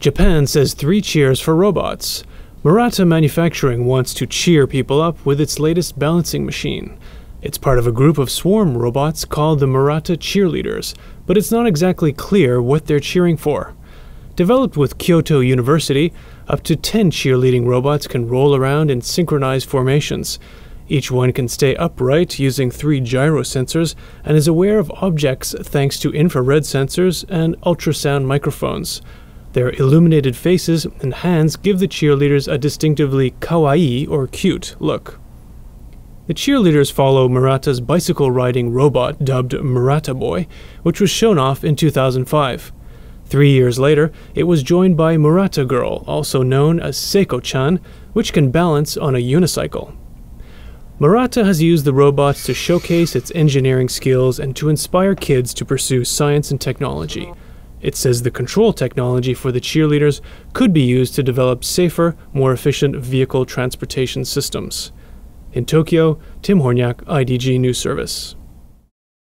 Japan says three cheers for robots. Murata Manufacturing wants to cheer people up with its latest balancing machine. It's part of a group of swarm robots called the Murata Cheerleaders, but it's not exactly clear what they're cheering for. Developed with Kyoto University, up to 10 cheerleading robots can roll around in synchronized formations. Each one can stay upright using three gyro sensors and is aware of objects thanks to infrared sensors and ultrasound microphones. Their illuminated faces and hands give the cheerleaders a distinctively kawaii or cute look. The cheerleaders follow Murata's bicycle riding robot dubbed Murata Boy, which was shown off in 2005. Three years later, it was joined by Murata Girl, also known as Seiko chan, which can balance on a unicycle. Murata has used the robots to showcase its engineering skills and to inspire kids to pursue science and technology. It says the control technology for the cheerleaders could be used to develop safer, more efficient vehicle transportation systems. In Tokyo, Tim Hornyak, IDG News Service.